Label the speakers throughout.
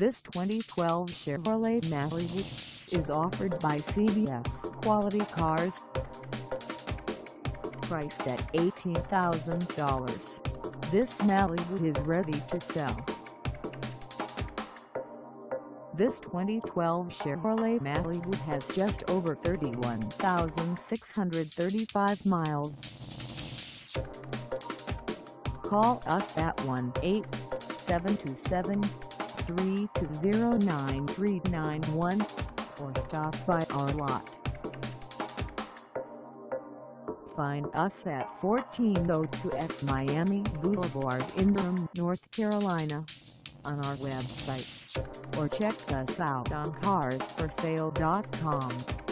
Speaker 1: This 2012 Chevrolet Malibu is offered by CBS Quality Cars. Priced at $18,000, this Malibu is ready to sell. This 2012 Chevrolet Malibu has just over 31,635 miles. Call us at 1-877-320-9391 or stop by our lot. Find us at 1402 Miami Boulevard in Durham, North Carolina on our website or check us out on carsforsale.com.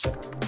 Speaker 2: Thank